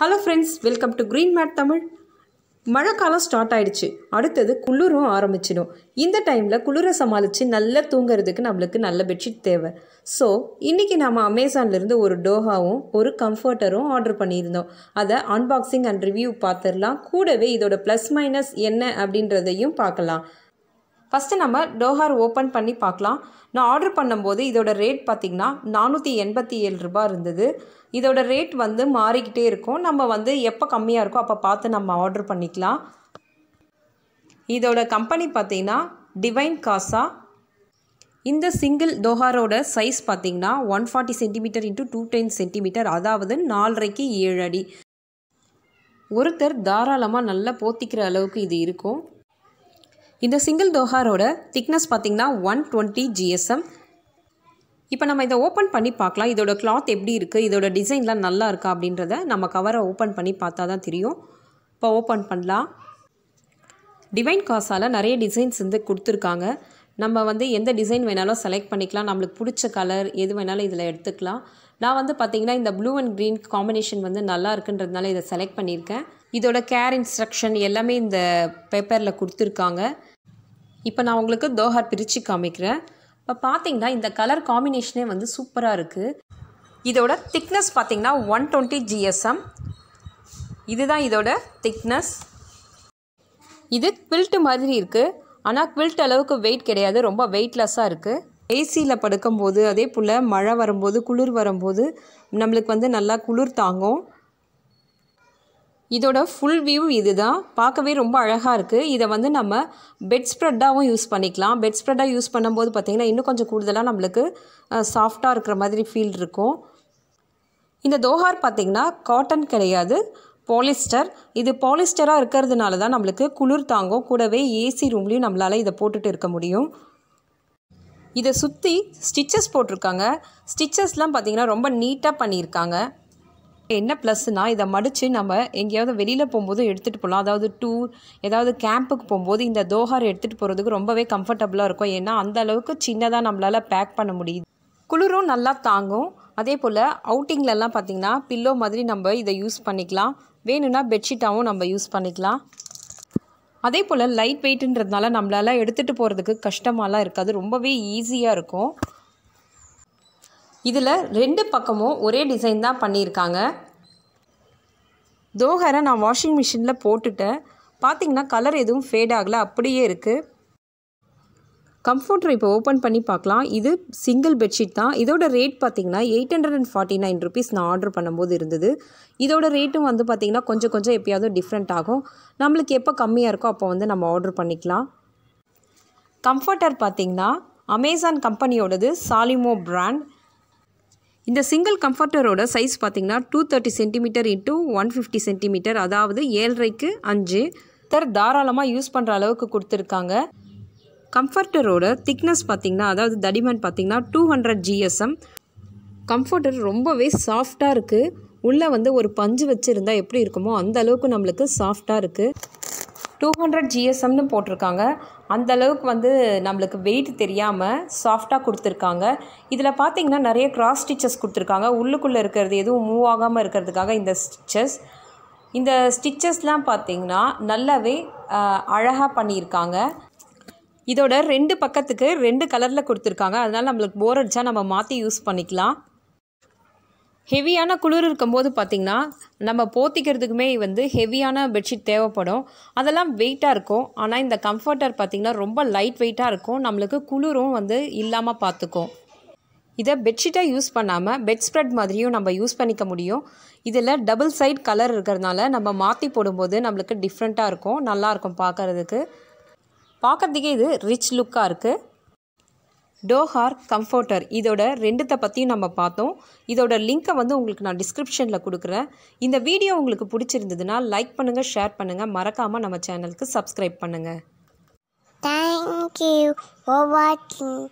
Hello friends welcome to green mate Tamil மழைக்காலம் start ஆயிடுச்சு. அடுத்தது குளிரும் ஆரம்பிச்சிடும். இந்த டைமில் குளிரை சமாளித்து நல்லா தூங்குறதுக்கு நம்மளுக்கு நல்ல பெட்ஷீட் தேவை. ஸோ இன்றைக்கி நம்ம அமேசான்லேருந்து ஒரு டோஹாவும் ஒரு கம்ஃபர்ட்டரும் ஆர்டர் பண்ணியிருந்தோம். அதை அன்பாக்சிங் அண்ட் ரிவ்யூ பார்த்துடலாம். கூடவே இதோட ப்ளஸ் மைனஸ் என்ன அப்படின்றதையும் பார்க்கலாம். ஃபஸ்ட்டு நம்ம டோஹார் ஓப்பன் பண்ணி பார்க்கலாம். நான் ஆர்டர் பண்ணும்போது இதோட ரேட் பார்த்திங்கன்னா நானூற்றி எண்பத்தி ஏழு ரூபாய் இருந்தது. இதோட ரேட் வந்து மாறிக்கிட்டே இருக்கும். நம்ம வந்து எப்போ கம்மியாக இருக்கோ அப்போ பார்த்து நம்ம ஆர்டர் பண்ணிக்கலாம். இதோட கம்பெனி பார்த்திங்கன்னா டிவைன் காசா இந்த சிங்கிள் டோஹாரோட சைஸ் பார்த்திங்கன்னா one forty centimetre into two ten centimetre அதாவது நாலரைக்கு ஏழு அடி. ஒருத்தர் தாராளமாக நல்லா போத்திக்கிற அளவுக்கு இது இருக்கும். இந்த சிங்கிள் டோஹாரோட திக்னஸ் பார்த்திங்கன்னா ஒன் டுவெண்ட்டி ஜிஎஸ்எம் இப்போ நம்ம இதை ஓப்பன் பண்ணி பார்க்கலாம். இதோட கிளாத் எப்படி இருக்குது இதோட டிசைன்லாம் நல்லா இருக்கா அப்படின்றத நம்ம கவரை ஓப்பன் பண்ணி பார்த்தா தான் தெரியும். இப்போ ஓப்பன் பண்ணலாம். டிவைன் காசால் நிறைய டிசைன்ஸ் வந்து கொடுத்துருக்காங்க. நம்ம வந்து எந்த டிசைன் வேணாலும் செலக்ட் பண்ணிக்கலாம். நம்மளுக்கு பிடிச்ச கலர் எது வேணாலும் இதில் எடுத்துக்கலாம். நான் வந்து பார்த்திங்கன்னா இந்த ப்ளூ அண்ட் க்ரீன் காம்பினேஷன் வந்து நல்லா இருக்குன்றதுனால இதை செலக்ட் பண்ணியிருக்கேன். இதோட கேர் இன்ஸ்ட்ரக்ஷன் எல்லாமே இந்த பேப்பரில் கொடுத்துருக்காங்க. இப்போ நான் உங்களுக்கு தோஹார் பிரித்து காமிக்கிறேன். இப்போ பார்த்தீங்கன்னா இந்த கலர் காம்பினேஷனே வந்து சூப்பராக இருக்குது இதோட திக்னஸ் பார்த்தீங்கன்னா ஒன் டுவெண்ட்டி ஜிஎஸ்எம் இதுதான் இதோட திக்னஸ் இது குவில்ட்டு மாதிரி இருக்குது ஆனால் குவில்ட் அளவுக்கு வெயிட் கிடையாது. ரொம்ப வெயிட்லெஸ்ஸாக இருக்குது ஏசியில் படுக்கும்போது அதே போல் மழை வரும்போது குளிர் வரும்போது நம்மளுக்கு வந்து நல்லா குளிர் தாங்கும். இதோட ஃபுல் வியூ இதுதான். பார்க்கவே ரொம்ப அழகாக இருக்குது இதை வந்து நம்ம பெட் ஸ்ப்ரெட்டாகவும் யூஸ் பண்ணிக்கலாம். பெட் ஸ்ப்ரெட்டாக யூஸ் பண்ணும்போது பார்த்திங்கன்னா இன்னும் கொஞ்சம் கூடுதலாக நம்மளுக்கு சாஃப்டாக இருக்கிற மாதிரி ஃபீல் இருக்கும். இந்த தோஹார் பார்த்திங்கன்னா காட்டன் கிடையாது பாலிஸ்டர் இது பாலிஸ்டராக இருக்கிறதுனால தான் நம்மளுக்கு குளிர் தாங்கும். கூடவே ஏசி ரூம்லேயும் நம்மளால் இதை போட்டுட்டு இருக்க முடியும். இதை சுற்றி ஸ்டிச்சஸ் போட்டிருக்காங்க. ஸ்டிச்சஸ்லாம் பார்த்திங்கன்னா ரொம்ப நீட்டாக பண்ணியிருக்காங்க. என்ன ப்ளஸ்னால் இதை மடித்து நம்ம எங்கேயாவது வெளியில் போகும்போது எடுத்துகிட்டு போகலாம் அதாவது டூர் ஏதாவது கேம்புக்கு போகும்போது இந்த தோஹார் எடுத்துகிட்டு போகிறதுக்கு ரொம்பவே கம்ஃபர்டபுளாக இருக்கும். ஏன்னா அந்த அளவுக்கு சின்னதாக நம்மளால் பேக் பண்ண முடியுது. குளிரும் நல்லா தாங்கும். அதே போல் அவுட்டிங்லலாம் பார்த்திங்கன்னா பில்லோ மாதிரி நம்ம இதை யூஸ் பண்ணிக்கலாம். வேணும்னா பெட்ஷீட்டாகவும் நம்ம யூஸ் பண்ணிக்கலாம். அதே போல் லைட் வெயிட்டுன்றதுனால நம்மளால் எடுத்துகிட்டு போகிறதுக்கு கஷ்டமாலாம் இருக்காது. ரொம்பவே ஈஸியாக இருக்கும். இதில் ரெண்டு பக்கமும் ஒரே டிசைன் தான் பண்ணியிருக்காங்க. தோஹரை நான் வாஷிங் மிஷினில் போட்டுட்டேன். பார்த்தீங்கன்னா கலர் எதுவும் ஃபேட் ஆகலை அப்படியே இருக்குது கம்ஃபர்டர் இப்போ ஓப்பன் பண்ணி பார்க்கலாம். இது சிங்கிள் பெட்ஷீட் தான். இதோட ரேட் பார்த்தீங்கன்னா eight hundred and forty nine rupees நான் ஆர்டர் பண்ணும்போது இருந்தது. இதோட ரேட்டும் வந்து பார்த்திங்கன்னா கொஞ்சம் கொஞ்சம் எப்பயாவது டிஃப்ரெண்ட் ஆகும். நம்மளுக்கு எப்போ கம்மியாக இருக்கோ அப்போ வந்து நம்ம ஆர்டர் பண்ணிக்கலாம். கம்ஃபர்டர் பார்த்திங்கன்னா அமேசான் கம்பெனியோடது சாலிமோ பிராண்ட் இந்த சிங்கிள் கம்ஃபர்டரோட சைஸ் பார்த்திங்கன்னா two thirty centimetre into one fifty centimetre அதாவது ஏழரைக்கு அஞ்சு. தர் தாராளமாக யூஸ் பண்ணுற அளவுக்கு கொடுத்துருக்காங்க. கம்ஃபர்டரோட திக்னஸ் பார்த்திங்கன்னா அதாவது தடிமன் பார்த்திங்கன்னா டூ ஹண்ட்ரட் ஜிஎஸ்எம் கம்ஃபர்டர் ரொம்பவே சாஃப்டாக இருக்குது உள்ளே வந்து ஒரு பஞ்சு வச்சுருந்தா எப்படி இருக்குமோ அந்த அளவுக்கு நம்மளுக்கு சாஃப்டாக இருக்குது டூ ஹண்ட்ரட் ஜிஎஸ்எம்னு போட்டிருக்காங்க. அந்த அளவுக்கு வந்து நம்மளுக்கு வெயிட் தெரியாமல் சாஃப்டாக கொடுத்துருக்காங்க. இதில் பார்த்தீங்கன்னா நிறைய கிராஸ் ஸ்டிச்சஸ் கொடுத்துருக்காங்க. உள்ளுக்குள்ளே இருக்கிறது எதுவும் மூவ் ஆகாமல் இருக்கிறதுக்காக இந்த ஸ்டிச்சஸ் இந்த ஸ்டிச்சஸ்லாம் பார்த்திங்கன்னா நல்லாவே அழகாக பண்ணியிருக்காங்க. இதோட ரெண்டு பக்கத்துக்கு ரெண்டு கலரில் கொடுத்துருக்காங்க. அதனால் நம்மளுக்கு போர் அடித்தா நம்ம மாற்றி யூஸ் பண்ணிக்கலாம். ஹெவியான குளிர் இருக்கும்போது பார்த்திங்கன்னா நம்ம போத்திக்கிறதுக்குமே வந்து ஹெவியான பெட்ஷீட் தேவைப்படும். அதெல்லாம் வெயிட்டாக இருக்கும். ஆனால் இந்த கம்ஃபர்டர் பார்த்திங்கன்னா ரொம்ப லைட் வெயிட்டாக இருக்கும். நம்மளுக்கு குளிரும் வந்து இல்லாமல் பார்த்துக்கும் இதை பெட்ஷீட்டாக யூஸ் பண்ணாமல் பெட் ஸ்ப்ரெட் மாதிரியும் நம்ம யூஸ் பண்ணிக்க முடியும். இதில் டபுள் சைட் கலர் இருக்கிறதுனால நம்ம மாற்றி போடும்போது நம்மளுக்கு டிஃப்ரெண்ட்டாக இருக்கும். நல்லாயிருக்கும் பார்க்குறதுக்கு பார்க்குறதுக்கே இது ரிச் லுக்காக இருக்குது டோஹார் கம்ஃபர்டர் இதோட ரெண்டுத்தை பற்றியும் நம்ம பார்த்தோம். இதோட லிங்க்கை வந்து உங்களுக்கு நான் டிஸ்கிரிப்ஷனில் கொடுக்குறேன். இந்த வீடியோ உங்களுக்கு பிடிச்சிருந்ததுன்னா லைக் பண்ணுங்கள் ஷேர் பண்ணுங்கள் மறக்காமல் நம்ம சேனலுக்கு சப்ஸ்கிரைப் பண்ணுங்கள் தேங்க்யூ ஃபார் வாட்சிங்.